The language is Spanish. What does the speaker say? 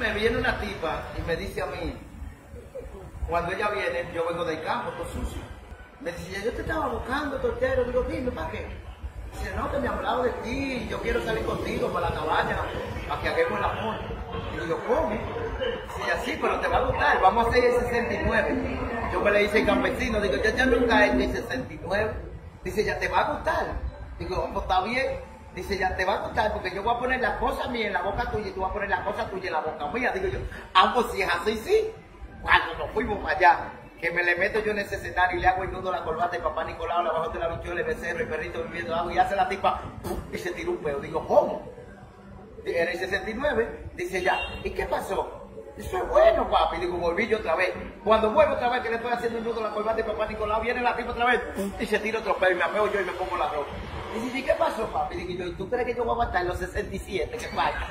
me viene una tipa y me dice a mí, cuando ella viene, yo vengo del campo, todo sucio. Me dice, yo te estaba buscando, tortero. Digo, dime, ¿para qué? Dice, no, que me ha hablado de ti, yo quiero salir contigo para la cabaña, para que hagamos el amor. Y digo, ¿cómo? Dice, así, pero te va a gustar, vamos a hacer el 69. Yo me le dice el campesino, digo, yo ya nunca he hecho el 69. Dice, ya te va a gustar. Digo, pues está bien. Dice, ya te va a gustar porque yo voy a poner la cosa mía en la boca tuya y tú vas a poner la cosa tuya en la boca mía. Digo yo, ambos si es así, sí. Cuando nos fuimos para allá, que me le meto yo en ese escenario y le hago el nudo a la corbata de papá Nicolau, la bajo de la bichola, el becerro, el perrito viviendo agua y hace la tipa y se tira un pedo. Digo, ¿cómo? En el 69, dice ya, ¿y qué pasó? Eso es bueno, papi. Digo, volví yo otra vez. Cuando vuelvo otra vez, que le estoy haciendo el nudo a la corbata de papá Nicolau, viene la tipa otra vez y se tira otro pedo y me apeo yo y me pongo la ropa. ¿Y qué pasó, papi? ¿y tú crees que yo voy a matar los 67? ¿Qué pasa?